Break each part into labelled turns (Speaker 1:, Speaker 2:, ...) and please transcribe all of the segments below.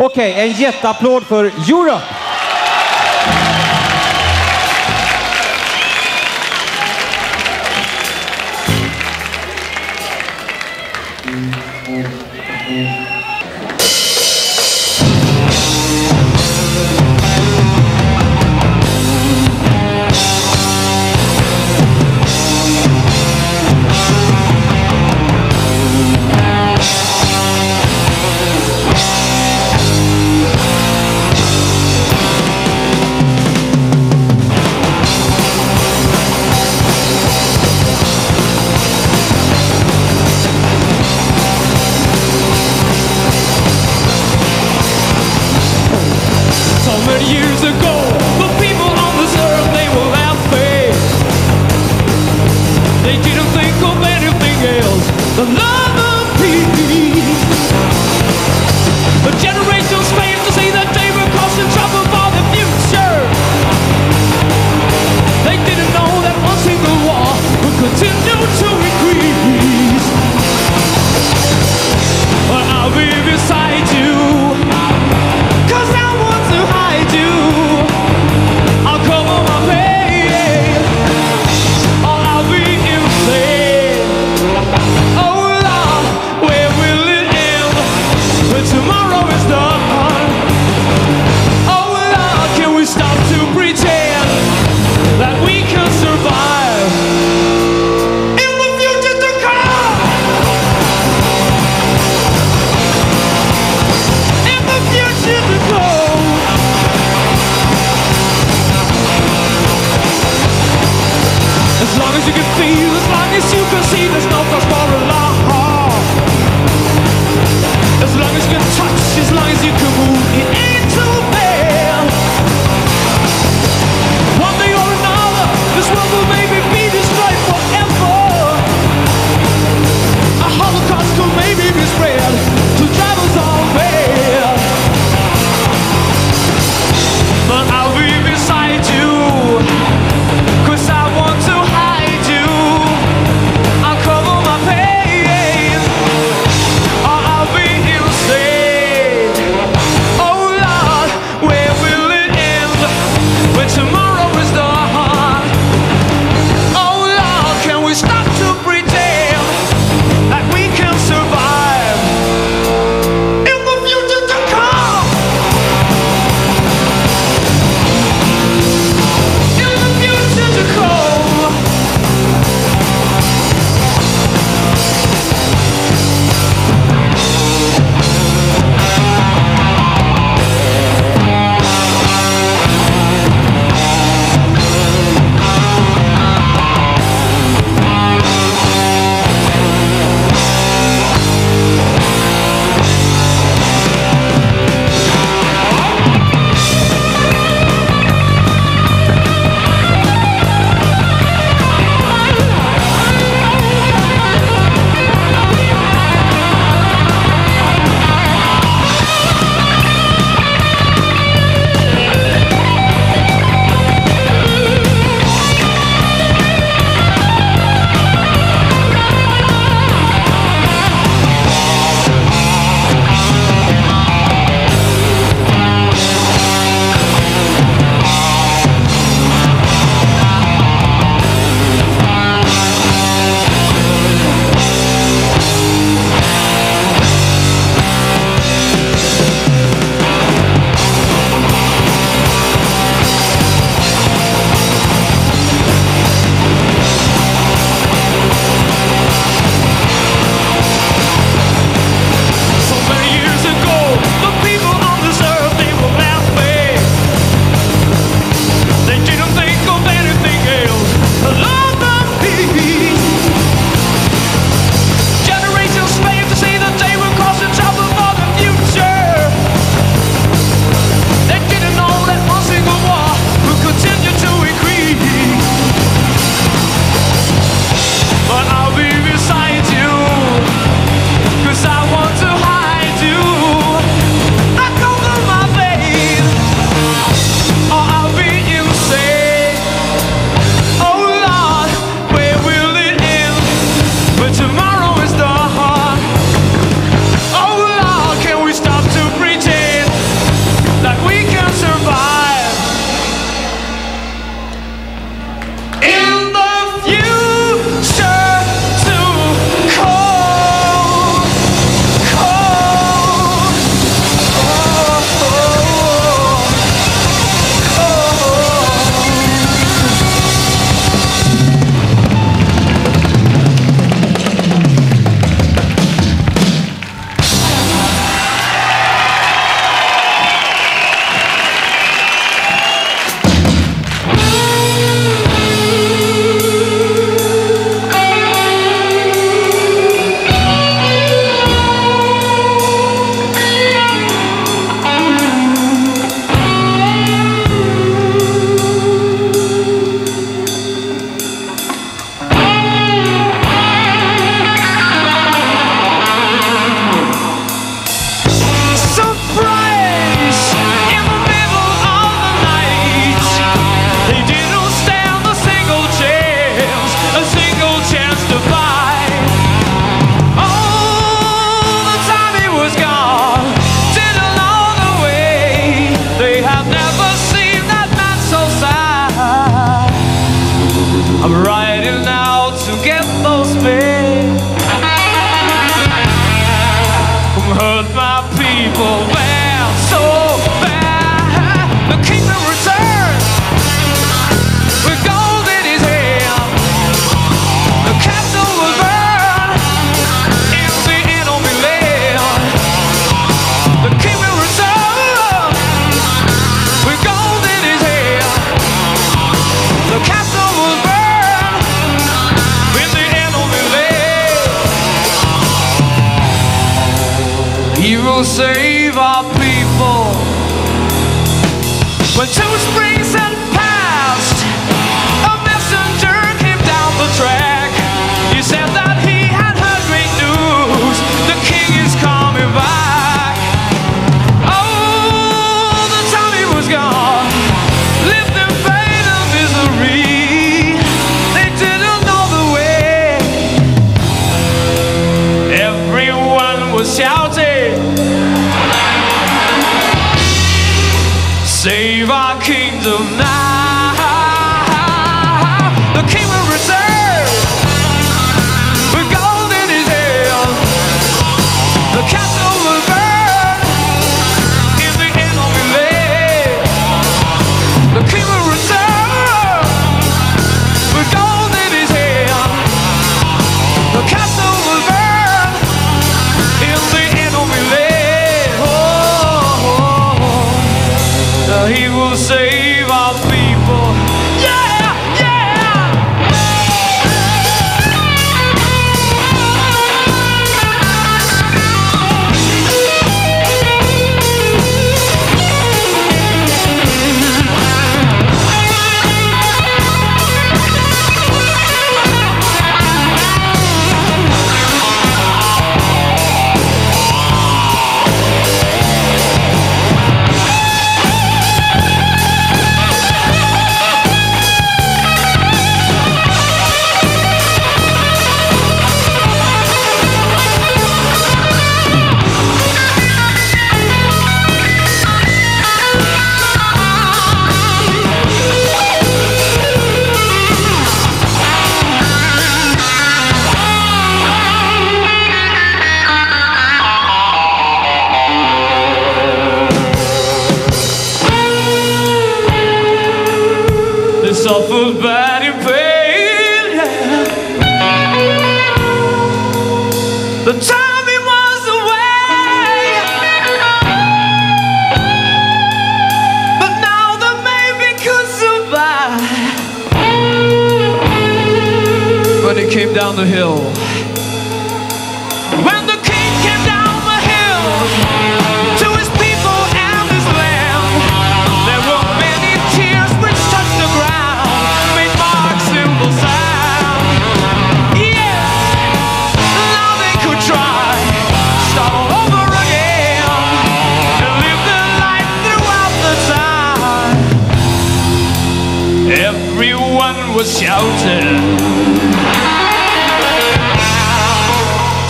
Speaker 1: Okej, okay, en jätteapplåd för Europe!
Speaker 2: Mm. as you can see, there's no people. save our people. When two springs The time was away. But now the baby could survive. When he came down the hill.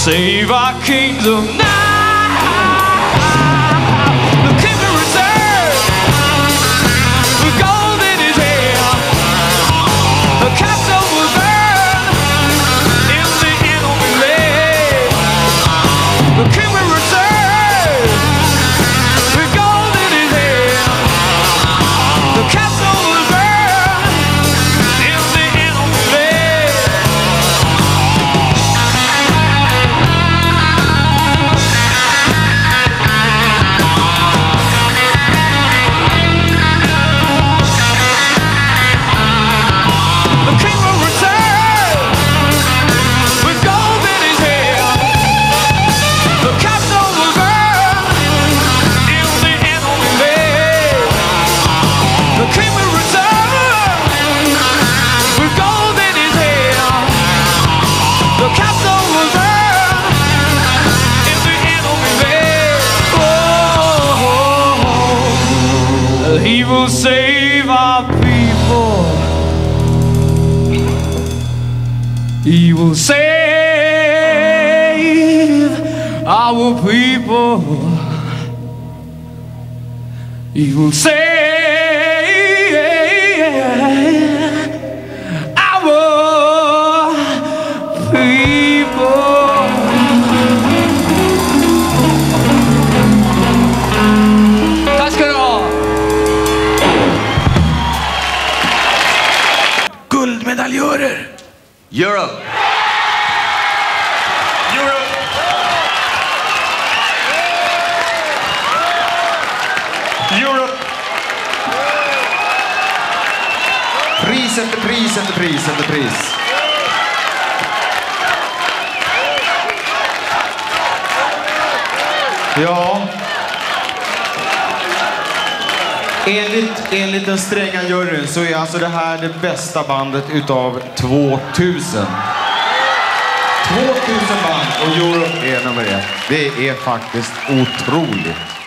Speaker 2: save our kingdom now. save our people. He will save our people. He will save
Speaker 3: Europe. Europe. Europe. Pris efter pris efter pris efter pris. Ja. Enligt, enligt den stränga juryn så är alltså det här det bästa bandet utav 2000. 2000 band och Europe är nummer ett. Det är faktiskt otroligt.